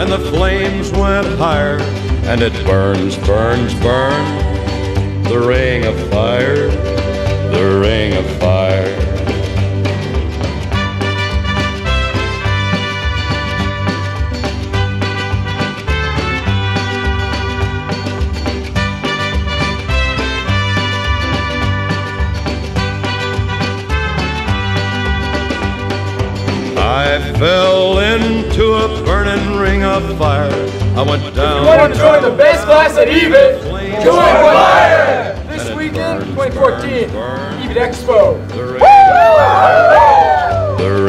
and the flames went higher. And it burns, burns, burns, I fell into a burning ring of fire. I went down. You want to join the bass class at EVIT? Join Fire! This weekend, burns, 2014, burns, burns. EVIT Expo. The